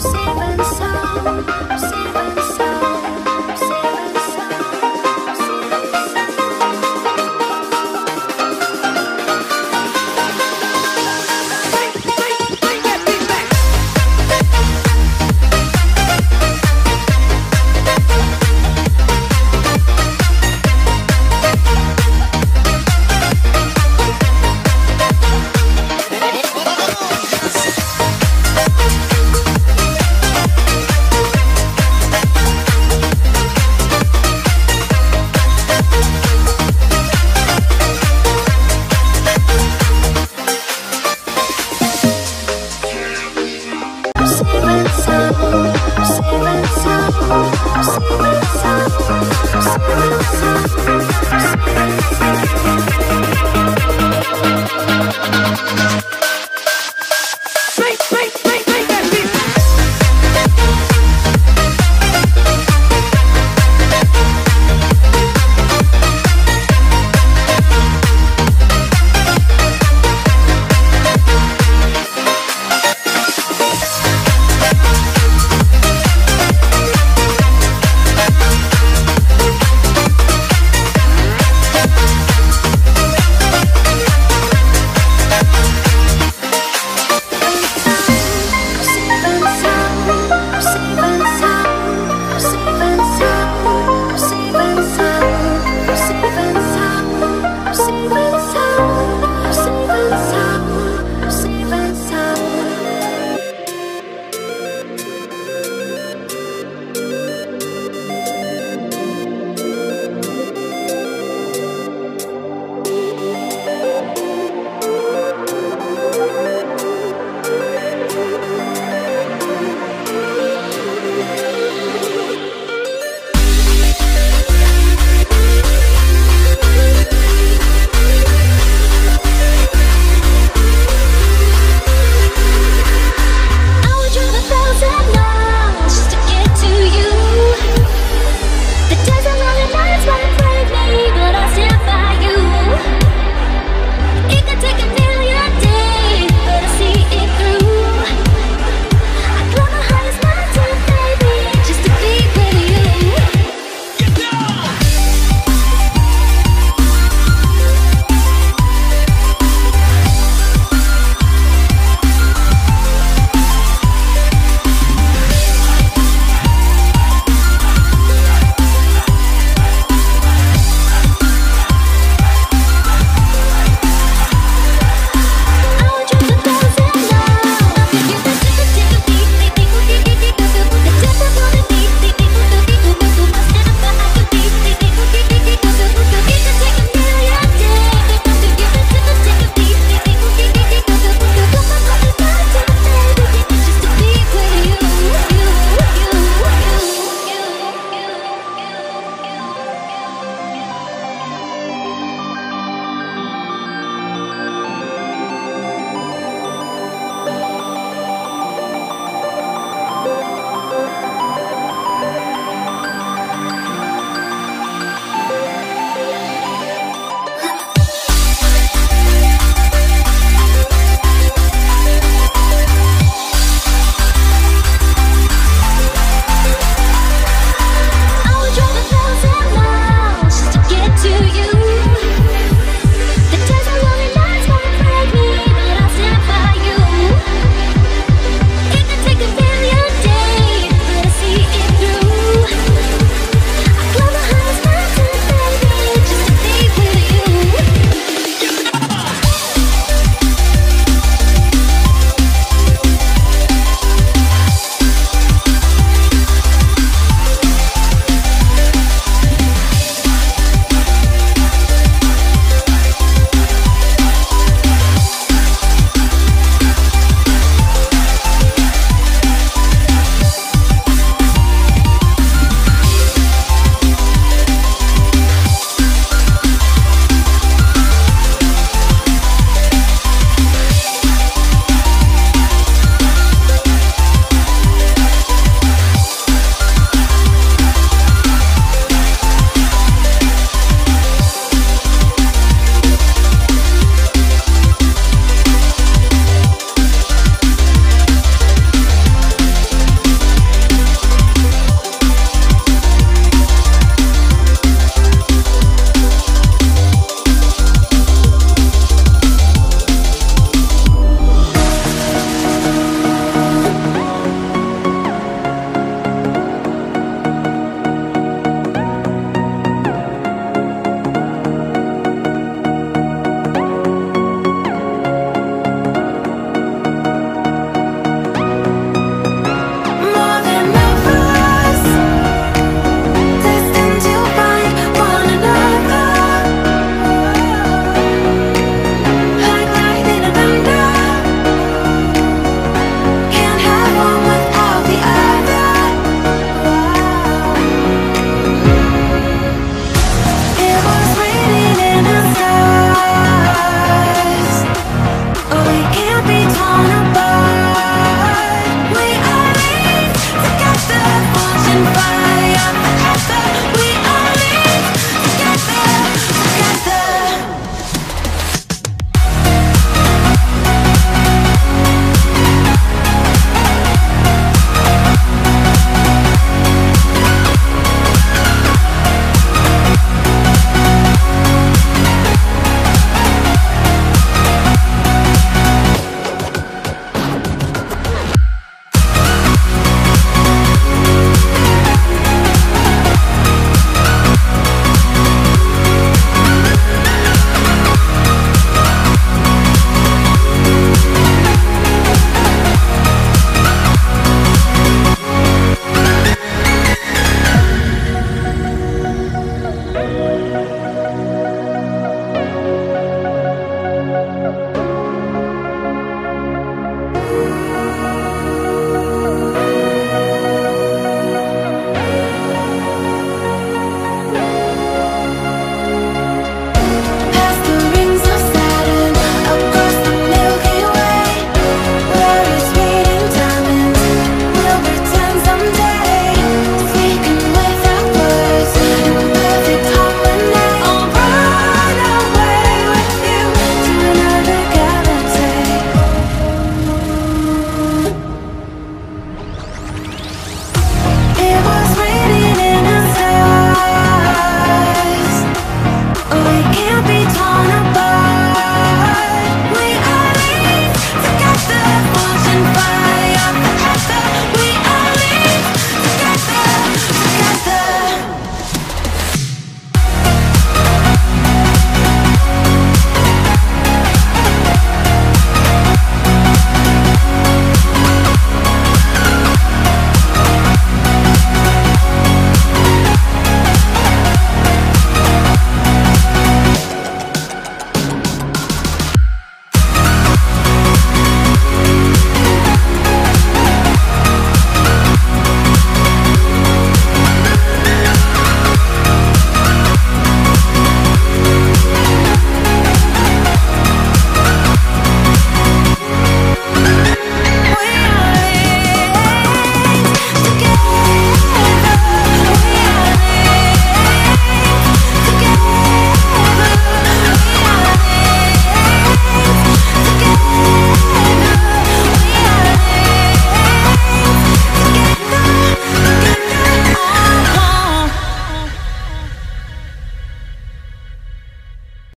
Seven sound, seven